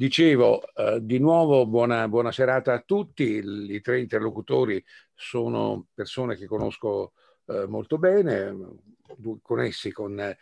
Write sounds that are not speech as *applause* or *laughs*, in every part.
Dicevo, eh, di nuovo buona, buona, serata a tutti. I, tre interlocutori sono persone che conosco eh, molto bene, connessi con eh,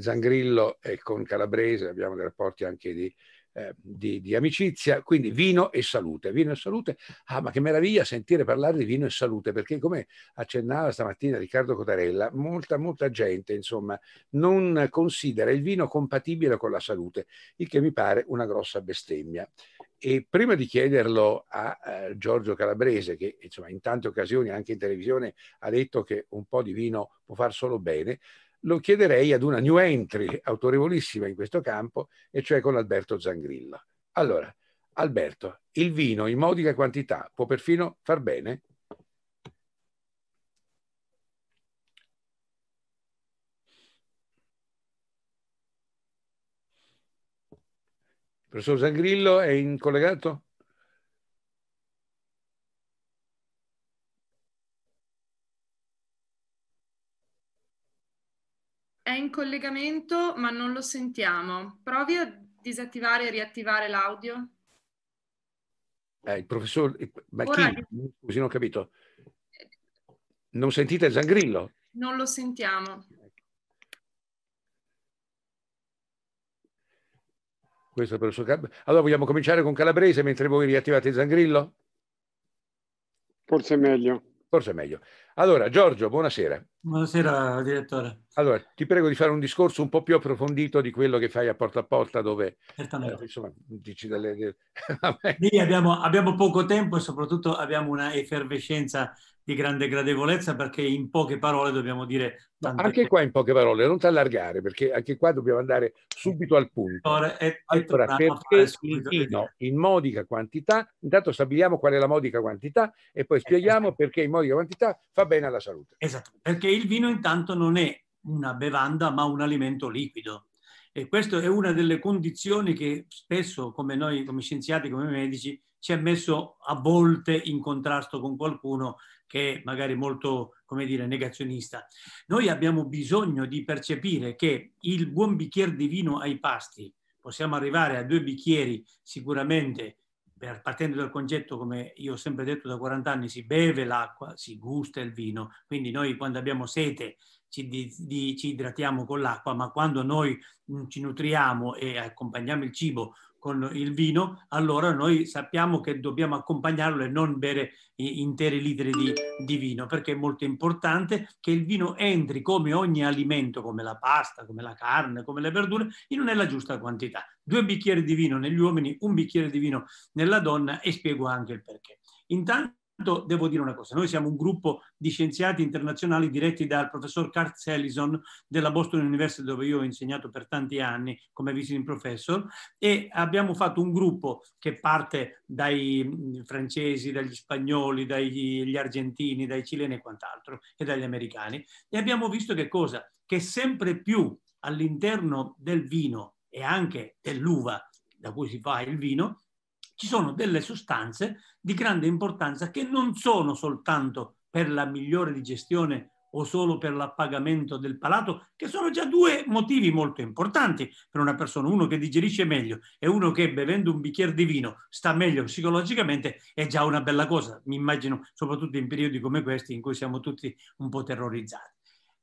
Zangrillo e con Calabrese, abbiamo dei rapporti anche di eh, di, di, amicizia, quindi vino e salute. Vino e salute, ah ma che meraviglia sentire parlare di vino e salute, perché come accennava stamattina Riccardo Cotarella, molta, molta gente insomma non considera il vino compatibile con la salute, il che mi pare una grossa bestemmia. E prima di chiederlo a eh, Giorgio Calabrese, che insomma in tante occasioni anche in televisione ha detto che un po' di vino può far solo bene, lo chiederei ad una new entry autorevolissima in questo campo, e cioè con Alberto Zangrillo. Allora, Alberto, il vino in modica quantità può perfino far bene? Professor Zangrillo è in collegato? In collegamento ma non lo sentiamo. Provi a disattivare e riattivare l'audio. Eh, il professor, ma Ora... chi? Scusi, non ho capito. Non sentite Zangrillo? Non lo sentiamo. Questo è per il suo capo. Allora vogliamo cominciare con Calabrese mentre voi riattivate Zangrillo? Forse è meglio. Forse è meglio. Allora, Giorgio, buonasera. Buonasera, direttore. Allora, ti prego di fare un discorso un po' più approfondito di quello che fai a porta a porta, dove eh, insomma, dici delle. *laughs* Lì abbiamo, abbiamo, poco tempo e soprattutto abbiamo una effervescenza di grande gradevolezza perché in poche parole dobbiamo dire tante Anche cose. qua in poche parole, non ti allargare perché anche qua dobbiamo andare subito al punto. Allora, è, allora perché il vino in modica quantità, intanto stabiliamo qual è la modica quantità e poi spieghiamo esatto. perché in modica quantità fa bene alla salute. Esatto, perché il vino intanto non è una bevanda ma un alimento liquido. E questa è una delle condizioni che spesso, come noi, come scienziati, come medici, ci ha messo a volte in contrasto con qualcuno che è magari molto, come dire, negazionista. Noi abbiamo bisogno di percepire che il buon bicchiere di vino ai pasti, possiamo arrivare a due bicchieri sicuramente, per, partendo dal concetto, come io ho sempre detto da 40 anni, si beve l'acqua, si gusta il vino, quindi noi quando abbiamo sete ci, di, di, ci idratiamo con l'acqua, ma quando noi mm, ci nutriamo e accompagniamo il cibo con il vino, allora noi sappiamo che dobbiamo accompagnarlo e non bere interi litri di, di, vino, perché è molto importante che il vino entri come ogni alimento, come la pasta, come la carne, come le verdure, in nella giusta quantità. Due bicchieri di vino negli uomini, un bicchiere di vino nella donna e spiego anche il perché. Intanto devo dire una cosa, noi siamo un gruppo di scienziati internazionali diretti dal professor Carl Sellison della Boston University dove io ho insegnato per tanti anni come visiting professor e abbiamo fatto un gruppo che parte dai francesi, dagli spagnoli, dagli argentini, dai cileni e quant'altro e dagli americani e abbiamo visto che cosa? Che sempre più all'interno del vino e anche dell'uva da cui si fa il vino ci sono delle sostanze di grande importanza che non sono soltanto per la migliore digestione o solo per l'appagamento del palato, che sono già due motivi molto importanti per una persona, uno che digerisce meglio e uno che bevendo un bicchiere di vino sta meglio psicologicamente, è già una bella cosa, mi immagino soprattutto in periodi come questi in cui siamo tutti un po' terrorizzati.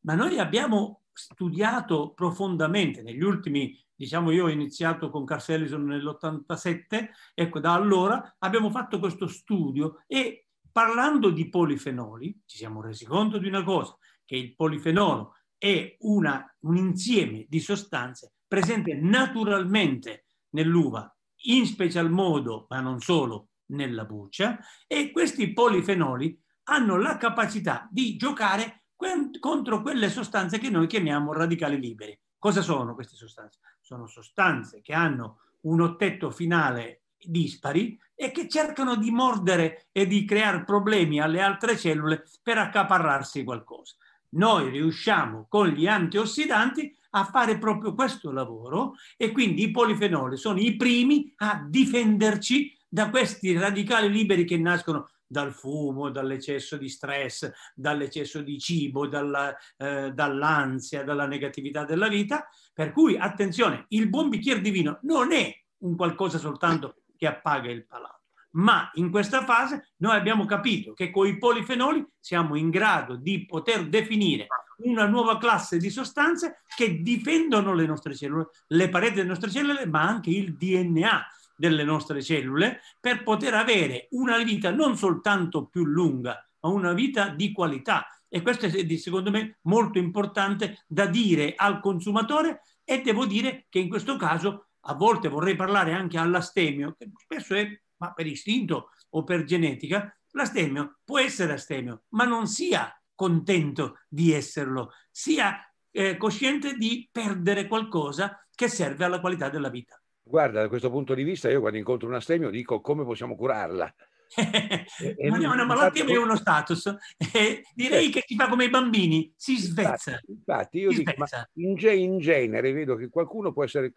Ma noi abbiamo studiato profondamente negli ultimi diciamo io ho iniziato con Carl Ellison nell'87, ecco da allora abbiamo fatto questo studio e parlando di polifenoli ci siamo resi conto di una cosa, che il polifenolo è una, un insieme di sostanze presente naturalmente nell'uva, in special modo, ma non solo, nella buccia, e questi polifenoli hanno la capacità di giocare contro quelle sostanze che noi chiamiamo radicali liberi. Cosa sono queste sostanze? sono sostanze che hanno un ottetto finale dispari e che cercano di mordere e di creare problemi alle altre cellule per accaparrarsi qualcosa. Noi riusciamo con gli antiossidanti a fare proprio questo lavoro e quindi i polifenoli sono i primi a difenderci da questi radicali liberi che nascono dal fumo, dall'eccesso di stress, dall'eccesso di cibo, dalla, eh, dall'ansia, dalla negatività della vita. Per cui, attenzione, il buon bicchiere di vino non è un qualcosa soltanto che appaga il palato. Ma in questa fase noi abbiamo capito che con i polifenoli siamo in grado di poter definire una nuova classe di sostanze che difendono le nostre cellule, le pareti delle nostre cellule, ma anche il DNA delle nostre cellule per poter avere una vita non soltanto più lunga, ma una vita di qualità. E questo è secondo me molto importante da dire al consumatore e devo dire che in questo caso a volte vorrei parlare anche all'astemio, che spesso è ma per istinto o per genetica, l'astemio può essere astemio, ma non sia contento di esserlo, sia eh, cosciente di perdere qualcosa che serve alla qualità della vita. Guarda, da questo punto di vista, io quando incontro un astemio dico come possiamo curarla. *laughs* non è una malattia, ma è uno status. *laughs* Eh, direi certo. che si fa come i bambini, si svezza. Infatti, infatti io dico, svezza. in, in, genere vedo che qualcuno può essere,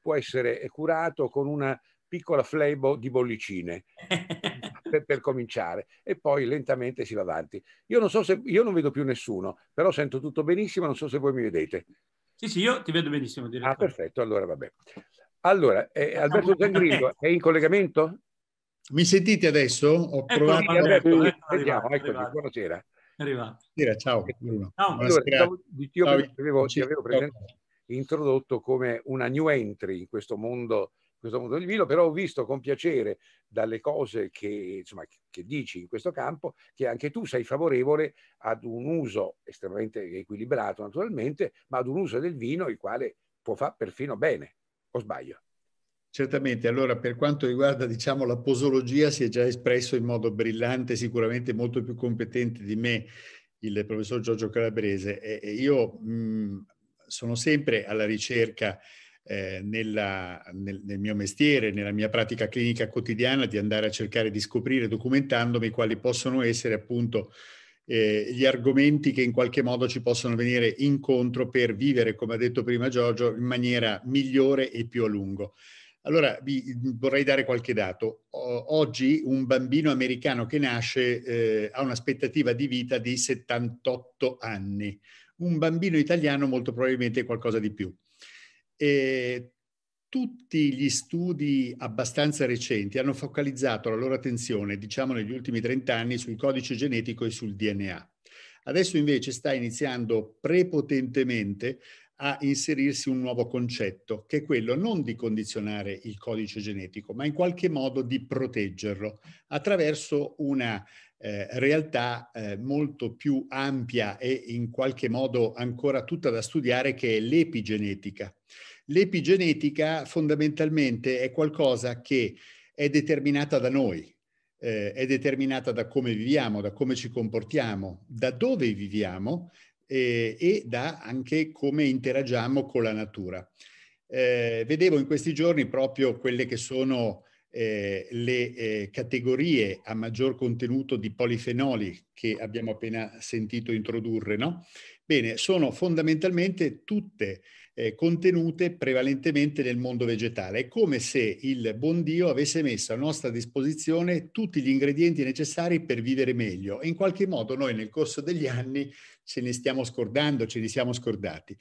può essere curato con una piccola flebo di bollicine *laughs* per, per, cominciare e poi lentamente si va avanti. Io non so se io non vedo più nessuno, però sento tutto benissimo, non so se voi mi vedete. Sì, sì, io ti vedo benissimo. Ah, perfetto, allora vabbè. Allora, eh, Alberto Zangrillo è in collegamento? Mi sentite adesso? Ho ecco, provato. Alberto, ecco, vediamo, eccoci, buonasera. Arrivato. Ciao, Bruno. Ciao. Allora, io ti avevo, ti avevo introdotto come una new entry in questo mondo questo mondo del vino, però ho visto con piacere dalle cose che, insomma, che dici in questo campo che anche tu sei favorevole ad un uso estremamente equilibrato naturalmente, ma ad un uso del vino il quale può fare perfino bene, o sbaglio? Certamente, allora per quanto riguarda diciamo, la posologia si è già espresso in modo brillante, sicuramente molto più competente di me il professor Giorgio Calabrese e io mh, sono sempre alla ricerca eh, nella, nel, nel, mio mestiere, nella mia pratica clinica quotidiana, di andare a cercare di scoprire, documentandomi, quali possono essere appunto eh, gli argomenti che in qualche modo ci possono venire incontro per vivere, come ha detto prima Giorgio, in maniera migliore e più a lungo. Allora, vi vorrei dare qualche dato. O, oggi un bambino americano che nasce eh, ha un'aspettativa di vita di 78 anni. Un bambino italiano molto probabilmente qualcosa di più. E tutti gli studi abbastanza recenti hanno focalizzato la loro attenzione, diciamo negli ultimi 30 anni, sul codice genetico e sul DNA. Adesso invece sta iniziando prepotentemente a inserirsi un nuovo concetto, che è quello non di condizionare il codice genetico, ma in qualche modo di proteggerlo attraverso una eh, realtà eh, molto più ampia e in qualche modo ancora tutta da studiare, che è l'epigenetica. L'epigenetica fondamentalmente è qualcosa che è determinata da noi, eh, è determinata da come viviamo, da come ci comportiamo, da dove viviamo eh, e da anche come interagiamo con la natura. Eh, vedevo in questi giorni proprio quelle che sono eh, le eh, categorie a maggior contenuto di polifenoli che abbiamo appena sentito introdurre, no? Bene, sono fondamentalmente tutte eh, contenute prevalentemente nel mondo vegetale. È come se il buon Dio avesse messo a nostra disposizione tutti gli ingredienti necessari per vivere meglio e in qualche modo noi nel corso degli anni ce ne stiamo scordando, ce ne siamo scordati.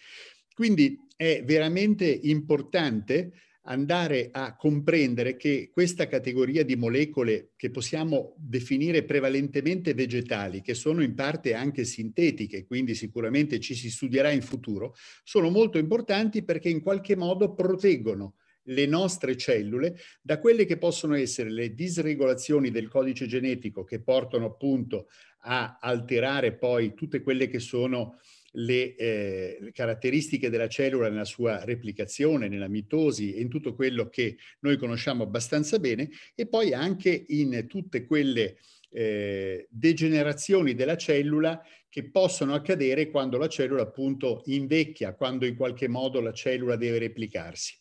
Quindi è veramente importante andare a comprendere che questa categoria di molecole che possiamo definire prevalentemente vegetali, che sono in parte anche sintetiche, quindi sicuramente ci si studierà in futuro, sono molto importanti perché in qualche modo proteggono le nostre cellule da quelle che possono essere le disregolazioni del codice genetico che portano appunto a alterare poi tutte quelle che sono le, eh, le caratteristiche della cellula nella sua replicazione, nella mitosi e in tutto quello che noi conosciamo abbastanza bene e poi anche in tutte quelle eh, degenerazioni della cellula che possono accadere quando la cellula appunto invecchia, quando in qualche modo la cellula deve replicarsi.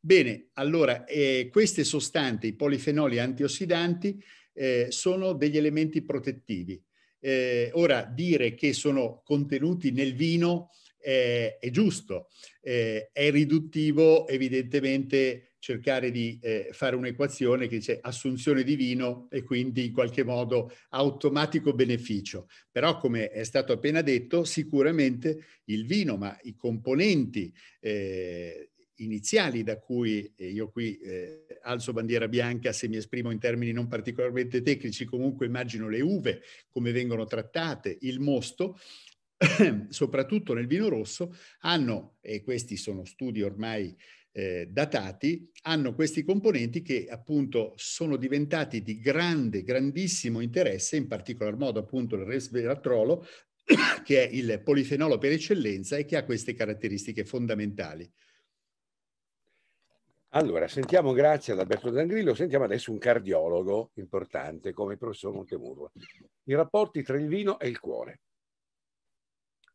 Bene, allora eh, queste sostanze, i polifenoli antiossidanti, eh, sono degli elementi protettivi. Eh, ora, dire che sono contenuti nel vino eh, è giusto, eh, è riduttivo evidentemente cercare di eh, fare un'equazione che dice assunzione di vino e quindi in qualche modo automatico beneficio. Però come è stato appena detto, sicuramente il vino, ma i componenti eh, iniziali da cui io qui eh, alzo bandiera bianca se mi esprimo in termini non particolarmente tecnici, comunque immagino le uve, come vengono trattate, il mosto, *clears throat* soprattutto nel vino rosso, hanno, e questi sono studi ormai eh, datati, hanno questi componenti che appunto sono diventati di grande, grandissimo interesse, in particolar modo appunto il resveratrolo, *clears throat* che è il polifenolo per eccellenza e che ha queste caratteristiche fondamentali. Allora, sentiamo, grazie ad Alberto Zangrillo, sentiamo adesso un cardiologo importante come il professor Montemurro. I rapporti tra il vino e il cuore.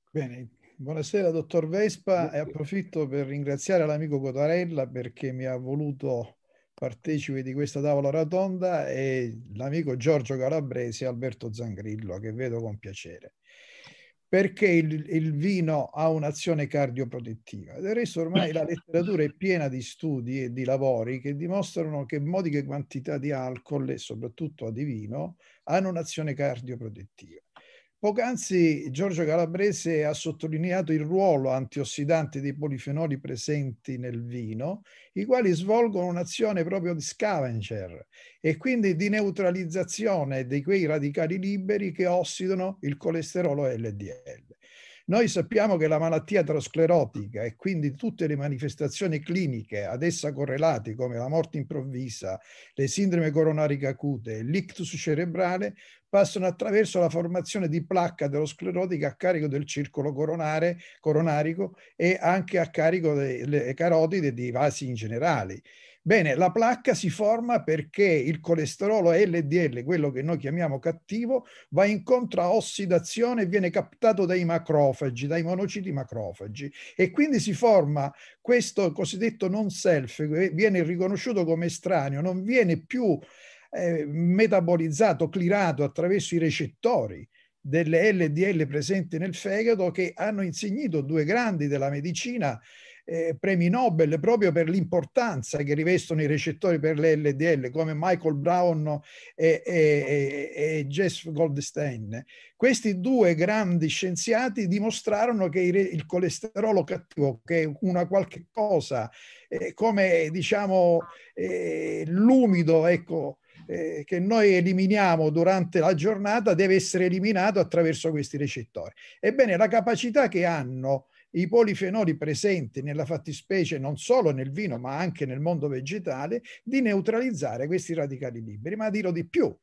Bene, buonasera dottor Vespa e approfitto per ringraziare l'amico Cotarella perché mi ha voluto partecipe di questa tavola rotonda e l'amico Giorgio Calabresi e Alberto Zangrillo che vedo con piacere perché il, il, vino ha un'azione cardioprotettiva. Del resto ormai la letteratura è piena di studi e di lavori che dimostrano che modiche quantità di alcol e soprattutto di vino hanno un'azione cardioprotettiva. Poc'anzi Giorgio Calabrese ha sottolineato il ruolo antiossidante dei polifenoli presenti nel vino, i quali svolgono un'azione proprio di scavenger e quindi di neutralizzazione di quei radicali liberi che ossidano il colesterolo LDL. Noi sappiamo che la malattia aterosclerotica e quindi tutte le manifestazioni cliniche ad essa correlate come la morte improvvisa, le sindrome coronariche acute, l'ictus cerebrale passano attraverso la formazione di placca aterosclerotica a carico del circolo coronare, coronarico e anche a carico delle carotide e dei vasi in generale. Bene, la placca si forma perché il colesterolo LDL, quello che noi chiamiamo cattivo, va incontro a ossidazione e viene captato dai macrofagi, dai monociti macrofagi. E quindi si forma questo cosiddetto non self, viene riconosciuto come estraneo, non viene più eh, metabolizzato, clirato attraverso i recettori delle LDL presenti nel fegato che hanno insegnito due grandi della medicina eh, premi Nobel proprio per l'importanza che rivestono i recettori per le LDL come Michael Brown e, e, e, Jess Goldstein. Questi due grandi scienziati dimostrarono che il, colesterolo cattivo, che è una qualche cosa eh, come diciamo eh, l'umido, ecco, eh, che noi eliminiamo durante la giornata deve essere eliminato attraverso questi recettori. Ebbene, la capacità che hanno i polifenoli presenti nella fattispecie non solo nel vino ma anche nel mondo vegetale di neutralizzare questi radicali liberi. Ma dirò di più,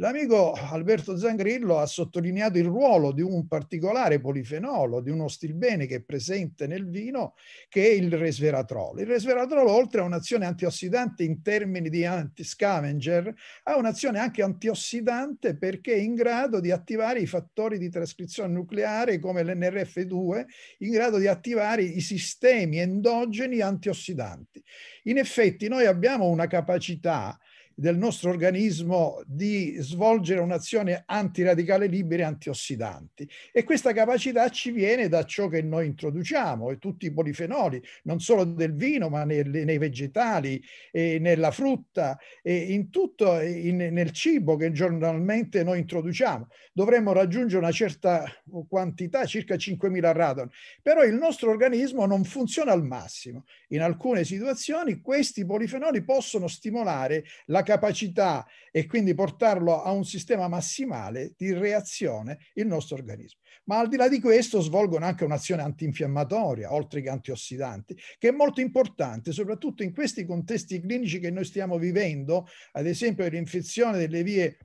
L'amico Alberto Zangrillo ha sottolineato il ruolo di un particolare polifenolo, di uno stilbene che è presente nel vino, che è il resveratrolo. Il resveratrolo, oltre a un'azione antiossidante in termini di anti-scavenger, ha un'azione anche antiossidante perché è in grado di attivare i fattori di trascrizione nucleare come l'NRF2, in grado di attivare i sistemi endogeni antiossidanti. In effetti noi abbiamo una capacità del nostro organismo di svolgere un'azione antiradicale libera e antiossidanti. E questa capacità ci viene da ciò che noi introduciamo, e tutti i polifenoli, non solo del vino, ma nei, nei vegetali, nella frutta, in tutto, in, nel cibo che giornalmente noi introduciamo. Dovremmo raggiungere una certa quantità, circa 5.000 radon, però il nostro organismo non funziona al massimo. In alcune situazioni questi polifenoli possono stimolare la capacità e quindi portarlo a un sistema massimale di reazione il nostro organismo. Ma al di là di questo svolgono anche un'azione antinfiammatoria, oltre che antiossidanti, che è molto importante, soprattutto in questi contesti clinici che noi stiamo vivendo, ad esempio l'infezione delle vie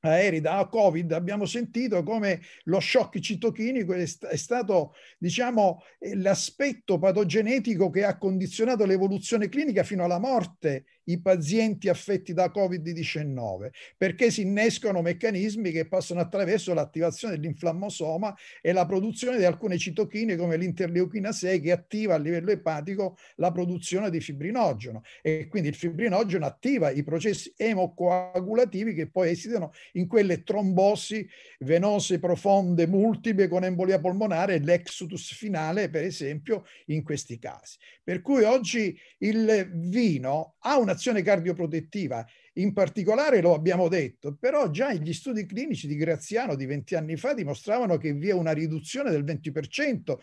aerei da Covid abbiamo sentito come lo shock citochinico è, st- è stato diciamo l'aspetto patogenetico che ha condizionato l'evoluzione clinica fino alla morte i pazienti affetti da Covid-19, perché si innescono meccanismi che passano attraverso l'attivazione dell'inflammosoma e la produzione di alcune citochine come l'interleuchina 6 che attiva a livello epatico la produzione di fibrinogeno. E quindi il fibrinogeno attiva i processi emocoagulativi che poi esitano in quelle trombosi venose profonde multiple con embolia polmonare e l'exodus finale per esempio in questi casi. Per cui oggi il vino ha una un'azione cardioprotettiva. In particolare lo abbiamo detto, però già gli studi clinici di Graziano di 20 anni fa dimostravano che vi è una riduzione del 20%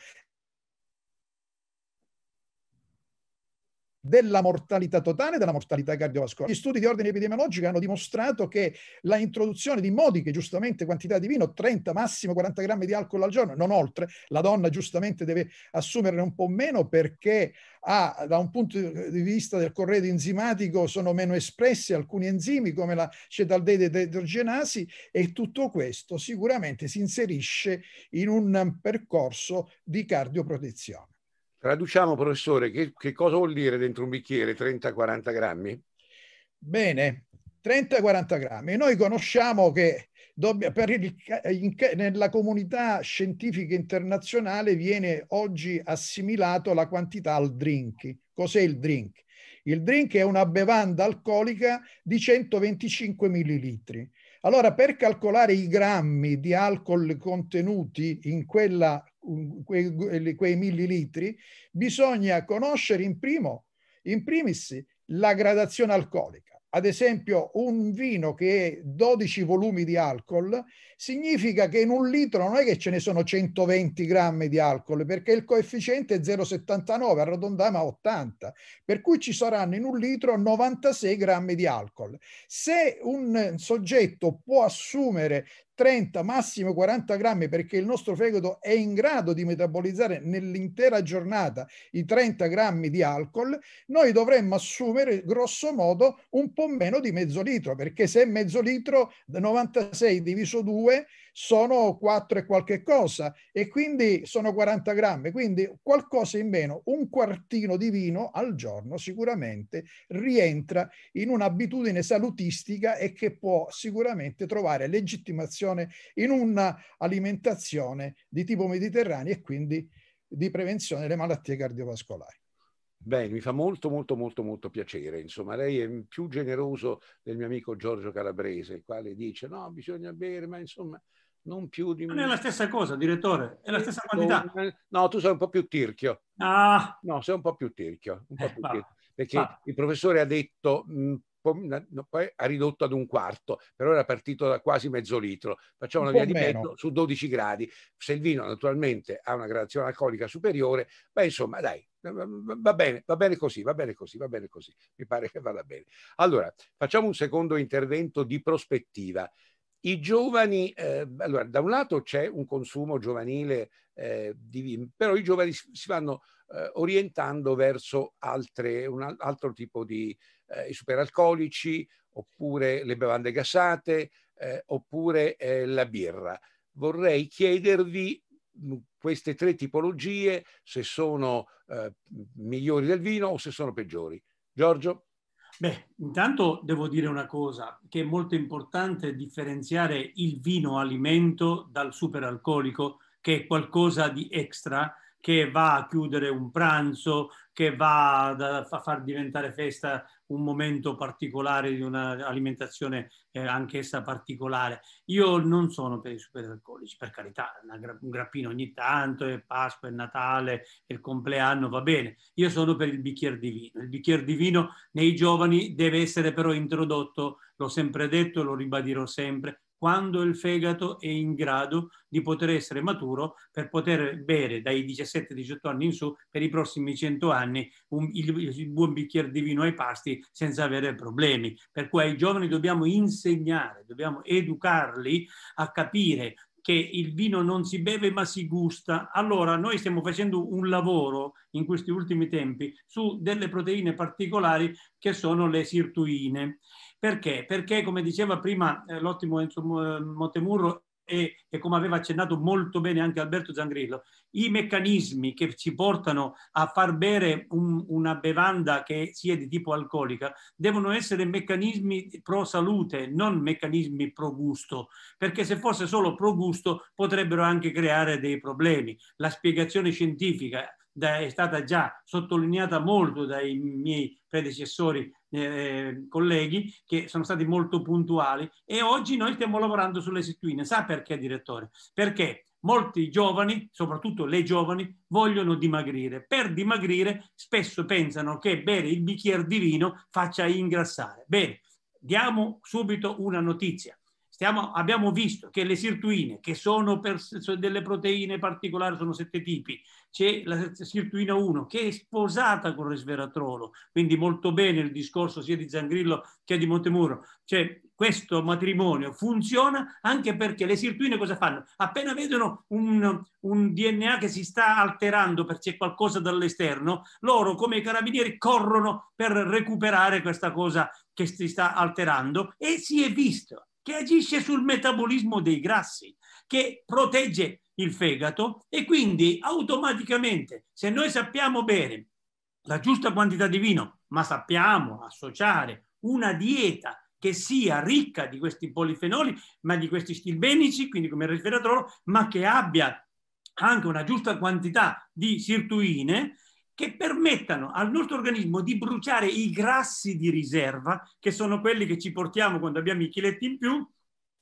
della mortalità totale e della mortalità cardiovascolare. Gli studi di ordine epidemiologico hanno dimostrato che la introduzione di modiche, giustamente quantità di vino, 30, massimo 40 grammi di alcol al giorno, non oltre, la donna giustamente deve assumerne un po' meno perché ha, da un punto di vista del corredo enzimatico sono meno espressi alcuni enzimi come la cetaldeide idrogenasi e tutto questo sicuramente si inserisce in un percorso di cardioprotezione. Traduciamo, professore, che, che cosa vuol dire dentro un bicchiere 30-40 grammi? Bene, 30-40 grammi. Noi conosciamo che per il, in, nella comunità scientifica internazionale viene oggi assimilato la quantità al drink. Cos'è il drink? Il drink è una bevanda alcolica di 125 millilitri. Allora, per calcolare i grammi di alcol contenuti in quella quei, quei millilitri, bisogna conoscere in, primo, in primis la gradazione alcolica. Ad esempio, un vino che è 12 volumi di alcol significa che in un litro non è che ce ne sono 120 grammi di alcol, perché il coefficiente è 0,79, arrotondiamo a 80, per cui ci saranno in un litro 96 grammi di alcol. Se un soggetto può assumere 30, massimo 40 grammi perché il nostro fegato è in grado di metabolizzare nell'intera giornata i 30 grammi di alcol, noi dovremmo assumere grosso modo un po' meno di mezzo litro perché se mezzo litro 96 diviso 2 sono 4 e qualche cosa e quindi sono 40 grammi, quindi qualcosa in meno, un quartino di vino al giorno sicuramente rientra in un'abitudine salutistica e che può sicuramente trovare legittimazione in un'alimentazione di tipo mediterraneo e quindi di prevenzione delle malattie cardiovascolari. Bene, mi fa molto molto molto molto piacere. Insomma, lei è più generoso del mio amico Giorgio Calabrese, il quale dice no, bisogna bere, ma insomma non più di... Non è la stessa cosa, direttore, è la stessa quantità. No, tu sei un po' più tirchio. Ah. No, sei un po' più tirchio. Un po più tirchio. Perché va. il professore ha detto, mh, poi ha ridotto ad un quarto, però era partito da quasi mezzo litro. Facciamo un una via di mezzo su 12 gradi. Se il vino naturalmente ha una gradazione alcolica superiore, beh insomma dai, va bene, va bene così, va bene così, va bene così. Mi pare che vada bene. Allora, facciamo un secondo intervento di prospettiva. I giovani, eh, allora, da un lato c'è un consumo giovanile eh, di vino, però i giovani si vanno eh, orientando verso altre, un altro tipo di eh, superalcolici, oppure le bevande gassate, eh, oppure eh, la birra. Vorrei chiedervi queste tre tipologie, se sono migliori del vino o se sono peggiori. Giorgio? Beh, intanto devo dire una cosa, che è molto importante differenziare il vino alimento dal superalcolico, che è qualcosa di extra, che va a chiudere un pranzo, che va a far diventare festa un momento particolare di un'alimentazione eh, anch'essa particolare. Io non sono per i superalcolici, per carità, un grappino ogni tanto, è Pasqua, è Natale, è il compleanno, va bene. Io sono per il bicchiere di vino. Il bicchiere di vino nei giovani deve essere però introdotto, l'ho sempre detto e lo ribadirò sempre, quando il fegato è in grado di poter essere maturo per poter bere dai 17-18 anni in su per i prossimi 100 anni un, il, il, buon bicchiere di vino ai pasti senza avere problemi. Per cui ai giovani dobbiamo insegnare, dobbiamo educarli a capire che il vino non si beve ma si gusta. Allora noi stiamo facendo un lavoro in questi ultimi tempi su delle proteine particolari che sono le sirtuine. Perché? Perché come diceva prima eh, l'ottimo Enzo Montemurro e, e, come aveva accennato molto bene anche Alberto Zangrillo, i meccanismi che ci portano a far bere un, una bevanda che sia di tipo alcolica devono essere meccanismi pro salute, non meccanismi pro gusto, perché se fosse solo pro gusto potrebbero anche creare dei problemi. La spiegazione scientifica è stata già sottolineata molto dai miei predecessori eh, colleghi che sono stati molto puntuali e oggi noi stiamo lavorando sulle situine. Sa perché, direttore? Perché molti giovani, soprattutto le giovani, vogliono dimagrire. Per dimagrire spesso pensano che bere il bicchiere di vino faccia ingrassare. Bene, diamo subito una notizia. stiamo, abbiamo visto che le sirtuine, che sono per, delle proteine particolari, sono sette tipi, c'è la sirtuina 1 che è sposata con resveratrolo, quindi molto bene il discorso sia di Zangrillo che di Montemuro. Cioè, questo matrimonio funziona anche perché le sirtuine cosa fanno? Appena vedono un, un DNA che si sta alterando perché c'è qualcosa dall'esterno, loro come i carabinieri corrono per recuperare questa cosa che si sta alterando e si è visto che agisce sul metabolismo dei grassi, che protegge il fegato e quindi automaticamente se noi sappiamo bere la giusta quantità di vino, ma sappiamo associare una dieta che sia ricca di questi polifenoli, ma di questi stilbenici, quindi come il resveratrolo, ma che abbia anche una giusta quantità di sirtuine che permettano al nostro organismo di bruciare i grassi di riserva, che sono quelli che ci portiamo quando abbiamo i chiletti in più,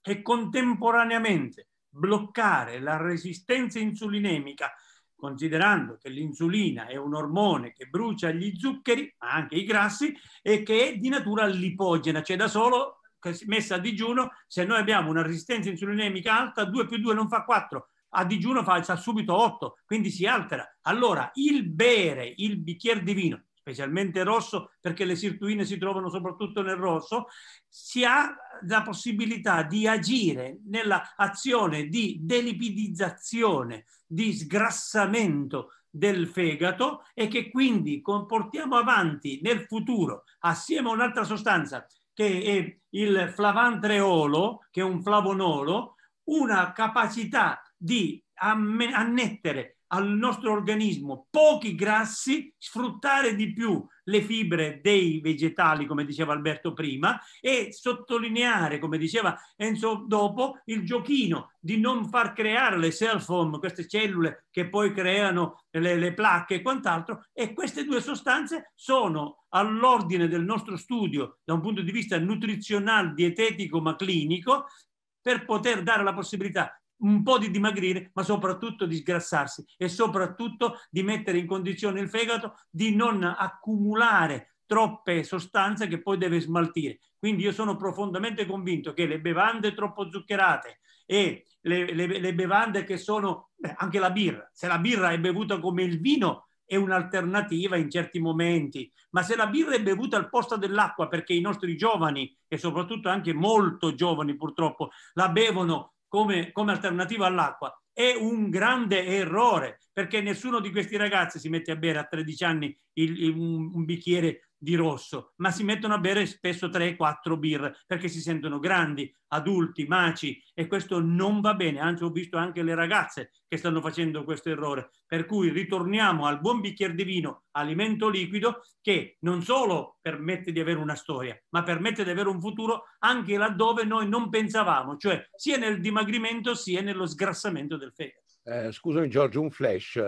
e contemporaneamente bloccare la resistenza insulinemica, considerando che l'insulina è un ormone che brucia gli zuccheri, ma anche i grassi, e che è di natura lipogena, cioè da solo messa a digiuno, se noi abbiamo una resistenza insulinemica alta, 2 più 2 non fa 4, a digiuno fa subito 8, quindi si altera. Allora, il bere il bicchiere di vino, specialmente rosso, perché le sirtuine si trovano soprattutto nel rosso, si ha la possibilità di agire nell'azione di delipidizzazione, di sgrassamento del fegato e che quindi portiamo avanti nel futuro assieme a un'altra sostanza che è il flavantreolo, che è un flavonolo, una capacità di annettere al nostro organismo pochi grassi, sfruttare di più le fibre dei vegetali, come diceva Alberto prima, e sottolineare, come diceva Enzo dopo, il giochino di non far creare le cell foam, queste cellule che poi creano le, le placche e quant'altro, e queste due sostanze sono all'ordine del nostro studio da un punto di vista nutrizionale, dietetico, ma clinico, per poter dare la possibilità un po' di dimagrire, ma soprattutto di sgrassarsi e soprattutto di mettere in condizione il fegato di non accumulare troppe sostanze che poi deve smaltire. Quindi io sono profondamente convinto che le bevande troppo zuccherate e le, le, le bevande che sono beh, anche la birra, se la birra è bevuta come il vino è un'alternativa in certi momenti, ma se la birra è bevuta al posto dell'acqua perché i nostri giovani e soprattutto anche molto giovani purtroppo la bevono come, come alternativa all'acqua è un grande errore perché nessuno di questi ragazzi si mette a bere a 13 anni il, il, un, bicchiere di rosso, ma si mettono a bere spesso 3-4 birre perché si sentono grandi, adulti, maci e questo non va bene. Anzi, ho visto anche le ragazze che stanno facendo questo errore. Per cui ritorniamo al buon bicchiere di vino, alimento liquido, che non solo permette di avere una storia, ma permette di avere un futuro anche laddove noi non pensavamo, cioè sia nel dimagrimento sia nello sgrassamento del fegato. Eh, scusami Giorgio, un flash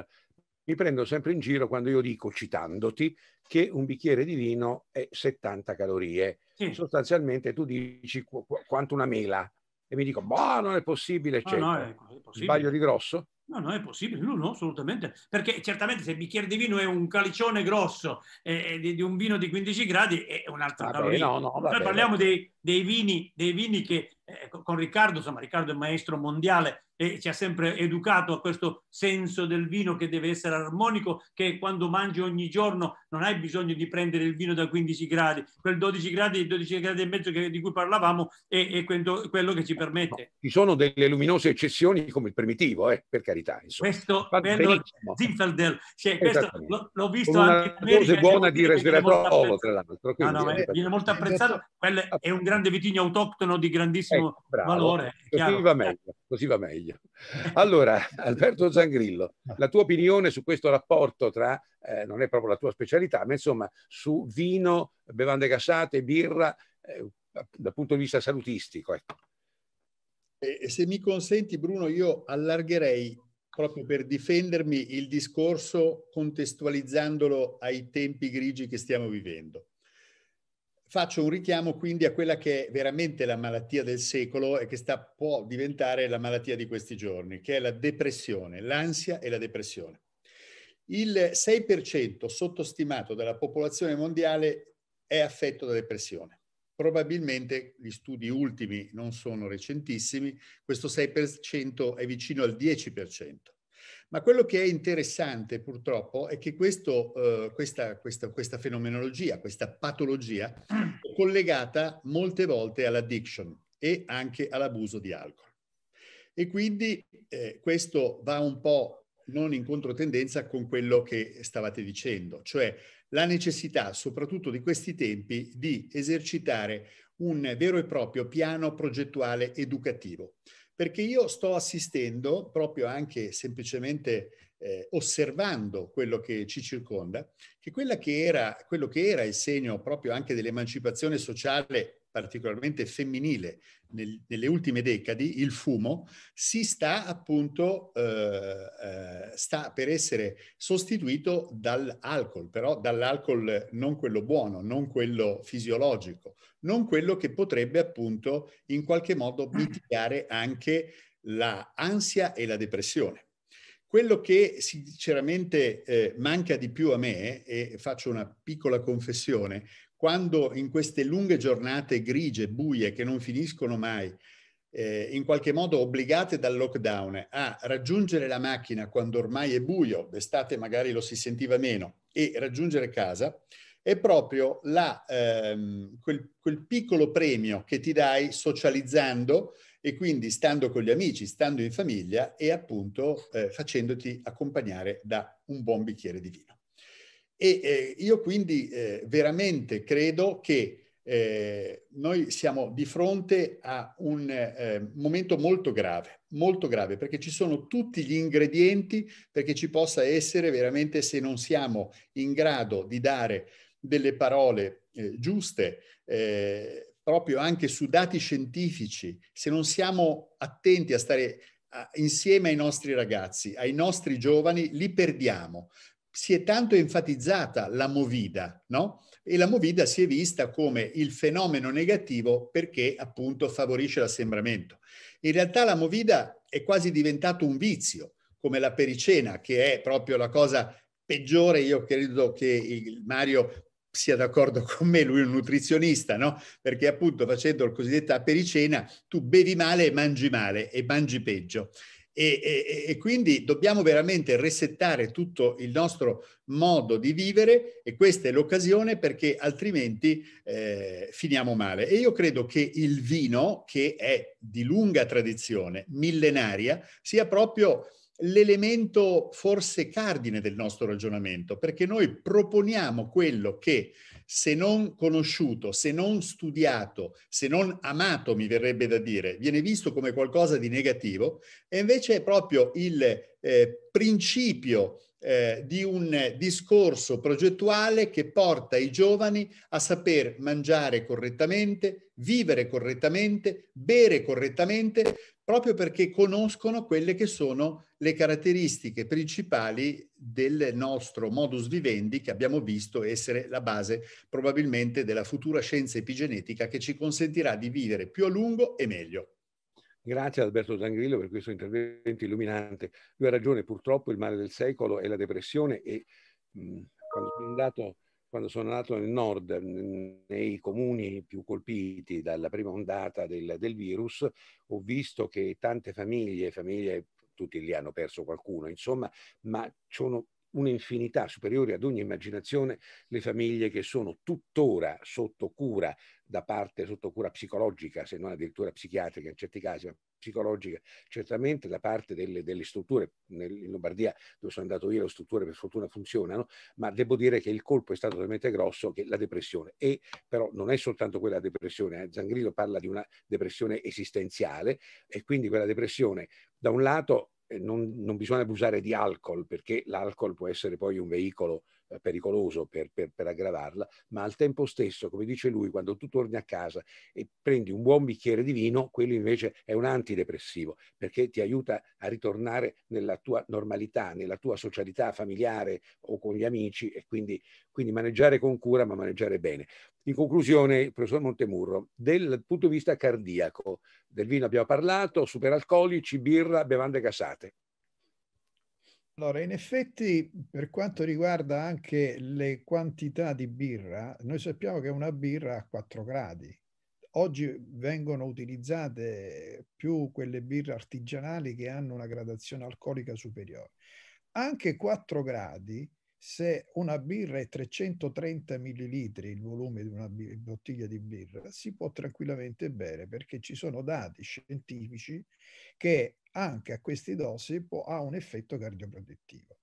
mi prendo sempre in giro quando io dico, citandoti, che un bicchiere di vino è 70 calorie. Sì. Sostanzialmente tu dici qu- quanto una mela e mi dico, boh, non è possibile, eccetera. No, no, è possibile. Sbaglio di grosso? No, no, è possibile, no, no, assolutamente. Perché certamente se il bicchiere di vino è un calicione grosso eh, di, di, un vino di 15 gradi è un'altra vabbè, caloria. No, no, Noi parliamo dei, dei, vini, dei vini che eh, con Riccardo, insomma, Riccardo è maestro mondiale e ci ha sempre educato a questo senso del vino che deve essere armonico, che quando mangi ogni giorno non hai bisogno di prendere il vino da 15 gradi, quel 12 gradi, 12 gradi e mezzo che, di cui parlavamo è, è quello, quello, che ci permette. ci sono delle luminose eccezioni come il primitivo, eh, per carità. Insomma. Questo, quello, Zinfandel, cioè, questo l'ho visto Con anche in America. buona di resveratrolo, tra l'altro. No, no, viene molto apprezzato. Quello è un grande vitigno autoctono di grandissimo ecco, valore. Così va meglio, così va meglio. Allora, Alberto Zangrillo, la tua opinione su questo rapporto tra, eh, non è proprio la tua specialità, ma insomma su vino, bevande gassate, birra, eh, dal punto di vista salutistico. Ecco. E se mi consenti Bruno, io allargherei proprio per difendermi il discorso contestualizzandolo ai tempi grigi che stiamo vivendo. Faccio un richiamo quindi a quella che è veramente la malattia del secolo e che sta, può diventare la malattia di questi giorni, che è la depressione, l'ansia e la depressione. Il 6% sottostimato della popolazione mondiale è affetto da depressione. probabilmente gli studi ultimi non sono recentissimi, questo 6% è vicino al 10%. Ma quello che è interessante purtroppo è che questo, uh, questa, questa, questa, fenomenologia, questa patologia è collegata molte volte all'addiction e anche all'abuso di alcol. E quindi eh, questo va un po' non in controtendenza con quello che stavate dicendo, cioè la necessità, soprattutto di questi tempi, di esercitare un vero e proprio piano progettuale educativo perché io sto assistendo proprio anche semplicemente eh, osservando quello che ci circonda, che, che era, quello che era il segno proprio anche dell'emancipazione sociale particolarmente femminile nel, nelle ultime decadi, il fumo, si sta appunto, eh, eh, sta per essere sostituito dall'alcol, però dall'alcol non quello buono, non quello fisiologico, non quello che potrebbe appunto in qualche modo mitigare anche la ansia e la depressione. Quello che sinceramente eh, manca di più a me, e faccio una piccola confessione, quando in queste lunghe giornate grigie, buie, che non finiscono mai, eh, in qualche modo obbligate dal lockdown a raggiungere la macchina quando ormai è buio, d'estate magari lo si sentiva meno, e raggiungere casa, è proprio la, ehm, quel, quel piccolo premio che ti dai socializzando e quindi stando con gli amici, stando in famiglia e appunto eh, facendoti accompagnare da un buon bicchiere di vino. E eh, io quindi eh, veramente credo che eh, noi siamo di fronte a un eh, momento molto grave, molto grave, perché ci sono tutti gli ingredienti perché ci possa essere veramente, se non siamo in grado di dare delle parole eh, giuste, eh, proprio anche su dati scientifici, se non siamo attenti a stare insieme ai nostri ragazzi, ai nostri giovani, li perdiamo si è tanto enfatizzata la movida, no? E la movida si è vista come il fenomeno negativo perché appunto favorisce l'assembramento. In realtà la movida è quasi diventato un vizio, come la pericena, che è proprio la cosa peggiore. Io credo che Mario sia d'accordo con me, lui è un nutrizionista, no? Perché appunto facendo il cosiddetto apericena tu bevi male e mangi male e mangi peggio. E, e, e, quindi dobbiamo veramente resettare tutto il nostro modo di vivere e questa è l'occasione perché altrimenti eh, finiamo male. E io credo che il vino, che è di lunga tradizione, millenaria, sia proprio l'elemento forse cardine del nostro ragionamento, perché noi proponiamo quello che se non conosciuto, se non studiato, se non amato, mi verrebbe da dire, viene visto come qualcosa di negativo, e invece è proprio il eh, principio eh, di un discorso progettuale che porta i giovani a saper mangiare correttamente, vivere correttamente, bere correttamente, proprio perché conoscono quelle che sono le caratteristiche principali del nostro modus vivendi che abbiamo visto essere la base probabilmente della futura scienza epigenetica che ci consentirà di vivere più a lungo e meglio. Grazie Alberto Zangrillo per questo intervento illuminante. Lui ha ragione, purtroppo il male del secolo è la depressione e mh, quando sono andato quando sono andato nel nord, nei comuni più colpiti dalla prima ondata del, del virus, ho visto che tante famiglie, famiglie, tutti lì hanno perso qualcuno, insomma, ma sono un'infinità superiore ad ogni immaginazione le famiglie che sono tuttora sotto cura da parte, sotto cura psicologica, se non addirittura psichiatrica in certi casi, ma psicologica, certamente da parte delle, delle strutture, in Lombardia dove sono andato io le strutture per fortuna funzionano, ma devo dire che il colpo è stato talmente grosso che la depressione, e però non è soltanto quella depressione, eh. Zangrillo parla di una depressione esistenziale e quindi quella depressione da un lato non, non, bisogna abusare di alcol perché l'alcol può essere poi un veicolo pericoloso per, per, per, aggravarla, ma al tempo stesso, come dice lui, quando tu torni a casa e prendi un buon bicchiere di vino, quello invece è un antidepressivo perché ti aiuta a ritornare nella tua normalità, nella tua socialità familiare o con gli amici e quindi, quindi maneggiare con cura ma maneggiare bene. In conclusione, professor Montemurro, dal punto di vista cardiaco, del vino abbiamo parlato, superalcolici, birra, bevande gassate. Allora, in effetti, per quanto riguarda anche le quantità di birra, noi sappiamo che una birra ha 4 gradi, oggi vengono utilizzate più quelle birre artigianali che hanno una gradazione alcolica superiore. Anche 4 gradi, se una birra è 330 millilitri, il volume di una bottiglia di birra, si può tranquillamente bere perché ci sono dati scientifici che anche a questi dosi può, ha un effetto cardioprotettivo.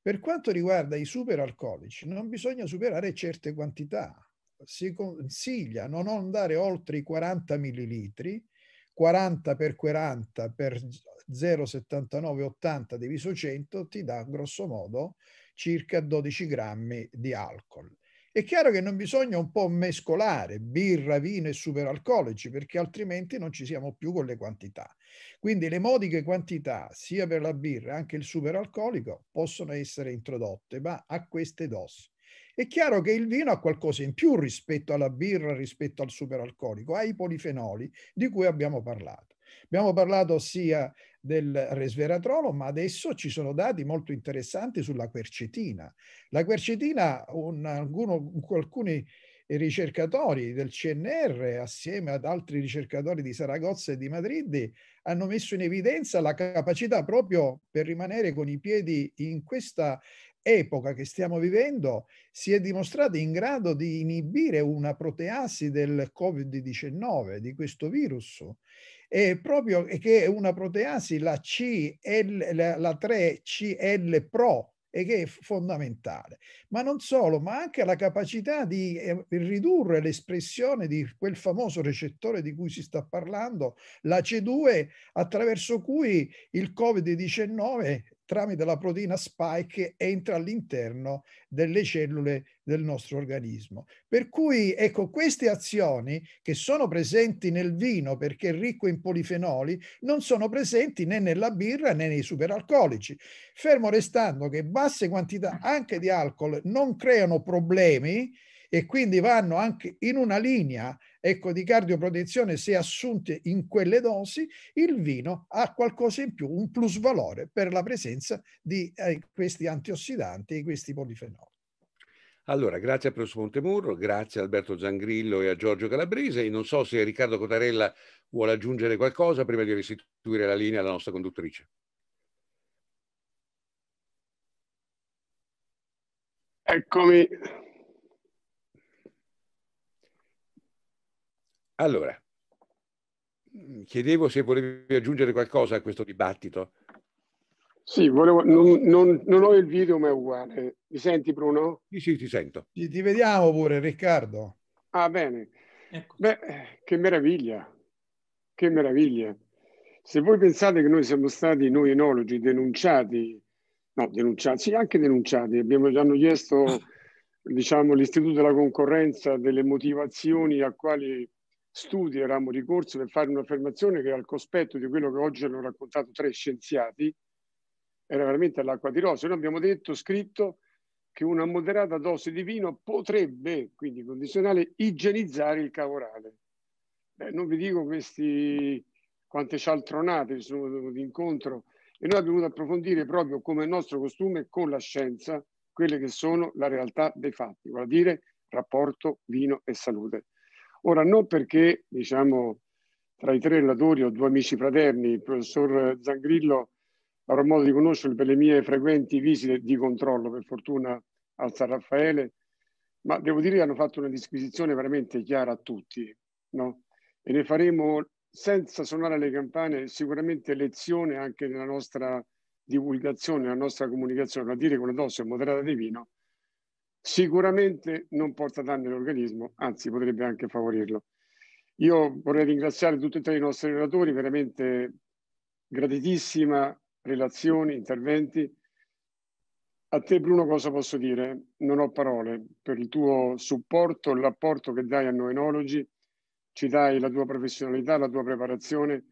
Per quanto riguarda i superalcolici, non bisogna superare certe quantità. Si consiglia non andare oltre i 40 millilitri, 40 per 40 per 0,7980 diviso 100 ti dà grosso modo circa 12 grammi di alcol. È chiaro che non bisogna un po' mescolare birra, vino e superalcolici perché altrimenti non ci siamo più con le quantità. Quindi le modiche quantità, sia per la birra anche il superalcolico, possono essere introdotte, ma a queste dosi. È chiaro che il vino ha qualcosa in più rispetto alla birra, rispetto al superalcolico, ha i polifenoli di cui abbiamo parlato. Abbiamo parlato sia del resveratrolo, ma adesso ci sono dati molto interessanti sulla quercetina. La quercetina, un, alcuno, alcuni ricercatori del CNR, assieme ad altri ricercatori di Saragozza e di Madrid, hanno messo in evidenza la capacità proprio per rimanere con i piedi in questa epoca che stiamo vivendo, si è dimostrata in grado di inibire una proteasi del Covid-19, di questo virus, è proprio che è una proteasi, la, CL, la, la 3CL Pro, e che è fondamentale. Ma non solo, ma anche la capacità di eh, ridurre l'espressione di quel famoso recettore di cui si sta parlando, la C2, attraverso cui il Covid-19 tramite la proteina spike entra all'interno delle cellule del nostro organismo. Per cui ecco queste azioni che sono presenti nel vino perché è ricco in polifenoli non sono presenti né nella birra né nei superalcolici. Fermo restando che basse quantità anche di alcol non creano problemi e quindi vanno anche in una linea ecco, di cardioprotezione se assunte in quelle dosi, il vino ha qualcosa in più, un plus valore per la presenza di eh, questi antiossidanti e questi polifenoli. Allora, grazie a professor Montemurro, grazie a Alberto Zangrillo e a Giorgio Calabrese. E non so se Riccardo Cotarella vuole aggiungere qualcosa prima di restituire la linea alla nostra conduttrice. Eccomi. Allora, mm, chiedevo se volevi aggiungere qualcosa a questo dibattito. Sì, volevo, non, non, non, ho il video, ma è uguale. Mi senti, Bruno? Sì, sì, ti sento. Ti, ti vediamo pure, Riccardo. Ah, bene. Ecco. Beh, che meraviglia, che meraviglia. Se voi pensate che noi siamo stati, noi enologi, denunciati, no, denunciati, sì, anche denunciati, abbiamo, già chiesto, *laughs* diciamo, l'Istituto della Concorrenza delle motivazioni a quali studi eravamo ricorsi per fare un'affermazione che al cospetto di quello che oggi hanno raccontato tre scienziati era veramente all'acqua di rose. Noi abbiamo detto, scritto, che una moderata dose di vino potrebbe, quindi condizionale, igienizzare il cavorale. Beh, non vi dico questi quante cialtronate sono venute incontro e noi abbiamo dovuto approfondire proprio come nostro costume con la scienza quelle che sono la realtà dei fatti, a dire rapporto vino e salute. Ora, non perché, diciamo, tra i tre relatori ho due amici fraterni, il professor Zangrillo avrò modo di conoscerlo per le mie frequenti visite di controllo, per fortuna al San Raffaele, ma devo dire che hanno fatto una disquisizione veramente chiara a tutti, no? E ne faremo, senza suonare le campane, sicuramente lezione anche nella nostra divulgazione, nella nostra comunicazione, a dire che una dose moderata di vino sicuramente non porta danni all'organismo, anzi potrebbe anche favorirlo. Io vorrei ringraziare tutti e tre i nostri relatori, veramente gratitissima relazioni, interventi. A te Bruno cosa posso dire? Non ho parole per il tuo supporto, l'apporto che dai a noi enologi, ci dai la tua professionalità, la tua preparazione.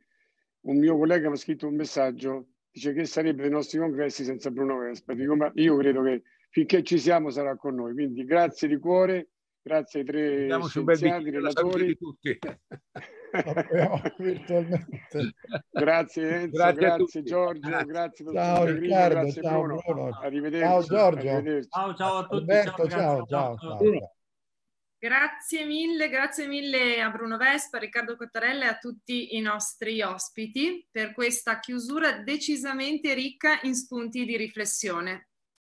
Un mio collega mi ha scritto un messaggio, dice che sarebbe dei nostri congressi senza Bruno Vespa. Dico, ma io credo che finché ci siamo sarà con noi. Quindi grazie di cuore, grazie ai tre Andiamo scienziati, relatori. Tutti. *laughs* virtualmente. grazie Enzo, grazie, grazie Giorgio, grazie, grazie ciao Riccardo, grazie ciao Bruno. Bruno. Arrivederci. Ciao Giorgio. Arrivederci. Ciao, ciao a tutti. Alberto, ciao, ciao, ciao, ciao. Grazie mille, grazie mille a Bruno Vespa, a Riccardo Cottarella e a tutti i nostri ospiti per questa chiusura decisamente ricca in spunti di riflessione.